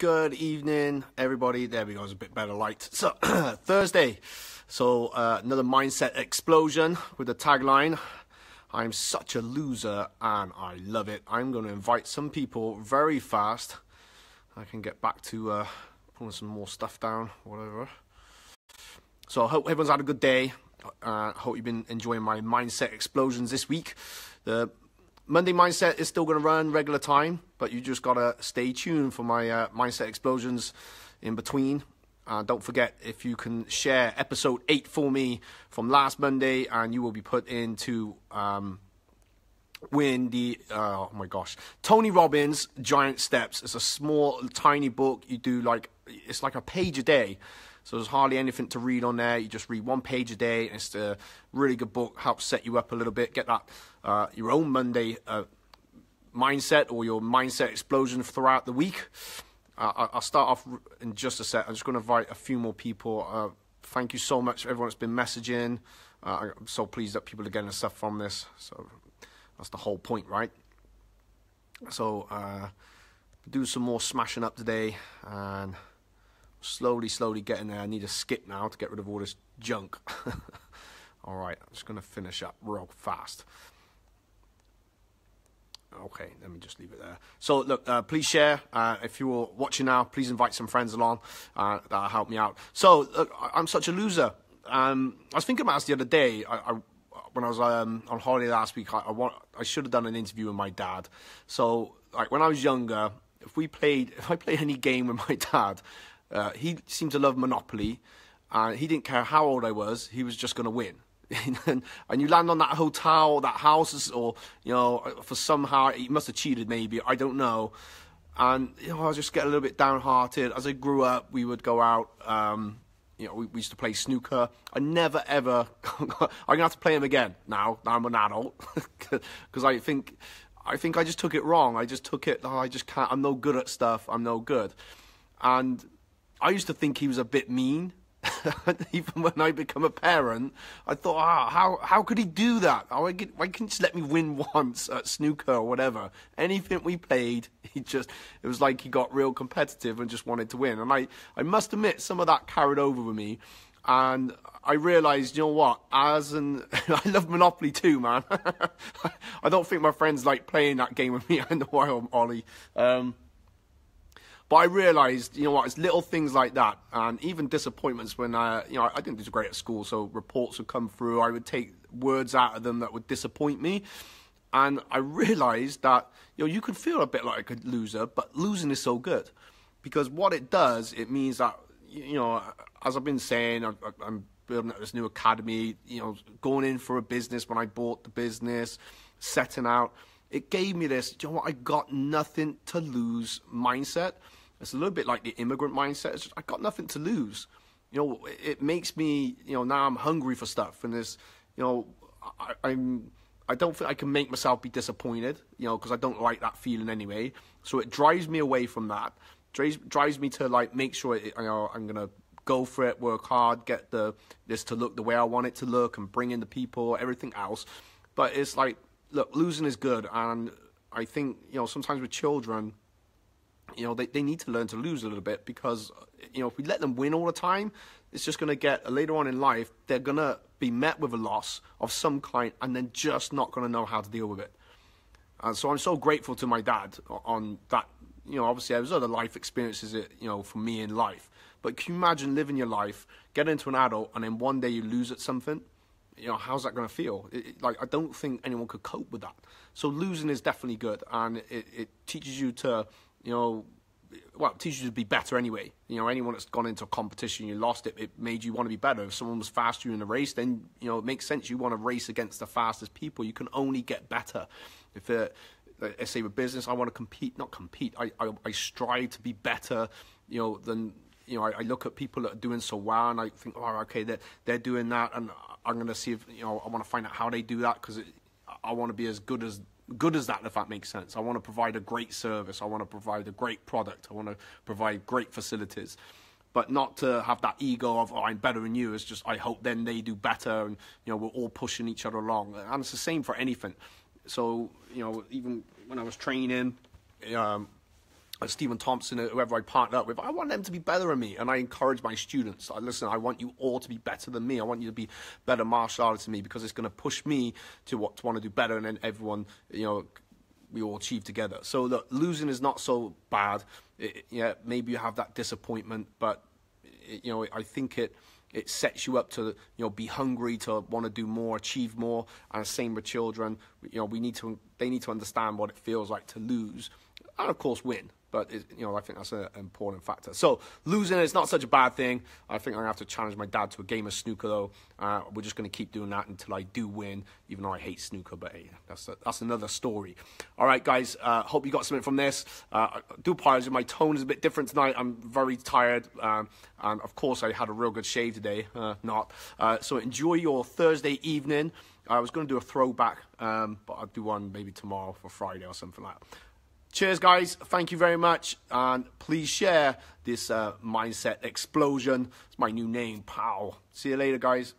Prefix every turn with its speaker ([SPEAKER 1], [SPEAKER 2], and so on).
[SPEAKER 1] Good evening, everybody. There we go. It's a bit better light. So Thursday. So uh, another mindset explosion with the tagline. I'm such a loser and I love it. I'm going to invite some people very fast. I can get back to uh, pulling some more stuff down, whatever. So I hope everyone's had a good day. I uh, hope you've been enjoying my mindset explosions this week. The Monday Mindset is still going to run regular time, but you just got to stay tuned for my uh, Mindset Explosions in between. Uh, don't forget if you can share episode 8 for me from last Monday, and you will be put into um, win the, uh, oh my gosh, Tony Robbins Giant Steps. It's a small, tiny book. You do like, it's like a page a day. So there's hardly anything to read on there. You just read one page a day. It's a really good book. Helps set you up a little bit. Get that uh, your own Monday uh, mindset or your mindset explosion throughout the week. Uh, I'll start off in just a sec. I'm just going to invite a few more people. Uh, thank you so much, everyone that's been messaging. Uh, I'm so pleased that people are getting stuff from this. So that's the whole point, right? So uh, do some more smashing up today and slowly, slowly getting there. I need a skip now to get rid of all this junk. all right, I'm just going to finish up real fast. Okay, let me just leave it there. So, look, uh, please share. Uh, if you're watching now, please invite some friends along. Uh, that'll help me out. So, look, I'm such a loser. Um, I was thinking about this the other day. I, I, when I was um, on holiday last week, I, I, want, I should have done an interview with my dad. So, like, when I was younger, if we played, if I played any game with my dad, uh, he seemed to love Monopoly. and he didn't care how old I was, he was just going to win. and, you land on that hotel, that house, or, you know, for somehow, he must have cheated maybe, I don't know. And, you know, I just get a little bit downhearted. As I grew up, we would go out, um, you know, we, we, used to play snooker. I never ever, I'm to have to play him again now, now I'm an adult. Because I think, I think I just took it wrong. I just took it, oh, I just can't, I'm no good at stuff, I'm no good. And I used to think he was a bit mean. Even when I become a parent, I thought, ah, how how could he do that? Why, he just let me win once at snooker or whatever? Anything we played, he just it was like he got real competitive and just wanted to win. And I I must admit, some of that carried over with me. And I realised, you know what? As an I love Monopoly too, man. I don't think my friends like playing that game with me. I know why, Ollie. Um, but I realised, you know what, it's little things like that, and even disappointments when I, you know, I didn't do great at school, so reports would come through. I would take words out of them that would disappoint me, and I realised that you know you can feel a bit like a loser, but losing is so good because what it does, it means that you know, as I've been saying, I, I'm building up this new academy. You know, going in for a business when I bought the business, setting out. It gave me this, you know what, I got nothing to lose mindset it's a little bit like the immigrant mindset. Just, I got nothing to lose. You know, it makes me, you know, now I'm hungry for stuff, and there's, you know, I, I'm. I don't think I can make myself be disappointed, you know, because I don't like that feeling anyway. So it drives me away from that. Drives drives me to like make sure it, you know I'm gonna go for it, work hard, get the this to look the way I want it to look, and bring in the people, everything else. But it's like, look, losing is good, and I think you know sometimes with children, you know, they, they need to learn to lose a little bit because, you know, if we let them win all the time, it's just going to get later on in life, they're going to be met with a loss of some kind and then just not going to know how to deal with it. And so I'm so grateful to my dad on that. You know, obviously, there's other life experiences, it, you know, for me in life. But can you imagine living your life, get into an adult, and then one day you lose at something? You know, how's that going to feel? It, it, like, I don't think anyone could cope with that. So losing is definitely good, and it, it teaches you to you know, well, teaches you to be better anyway. You know, anyone that's gone into a competition, you lost it, it made you want to be better. If someone was faster in the race, then, you know, it makes sense you want to race against the fastest people. You can only get better. If uh, I say with business, I want to compete, not compete, I, I, I strive to be better, you know, than, you know, I, I, look at people that are doing so well and I think, oh, okay, they're, they're doing that and I'm going to see if, you know, I want to find out how they do that because I want to be as good as good as that, if that makes sense. I want to provide a great service. I want to provide a great product. I want to provide great facilities. But not to have that ego of, oh, I'm better than you. It's just, I hope then they do better and, you know, we're all pushing each other along. And it's the same for anything. So, you know, even when I was training, um, Stephen Thompson, uh, whoever I partner up with, I want them to be better than me. And I encourage my students. Listen, I want you all to be better than me. I want you to be better martial artists than me because it's going to push me to what to want to do better. And then everyone, you know, we all achieve together. So look, losing is not so bad. It, yeah, maybe you have that disappointment, but it, you know, I think it it sets you up to you know be hungry to want to do more, achieve more. And same with children. You know, we need to they need to understand what it feels like to lose, and of course win. But it, you know, I think that's an important factor. So losing is not such a bad thing. I think I'm gonna have to challenge my dad to a game of snooker though. Uh, we're just gonna keep doing that until I do win, even though I hate snooker. But hey, that's a, that's another story. All right, guys. Uh, hope you got something from this. Uh, do apologize. My tone is a bit different tonight. I'm very tired, um, and of course I had a real good shave today. Uh, not. Uh, so enjoy your Thursday evening. I was going to do a throwback, um, but I'll do one maybe tomorrow for Friday or something like that. Cheers, guys. Thank you very much. And please share this uh, mindset explosion. It's my new name, Pow. See you later, guys.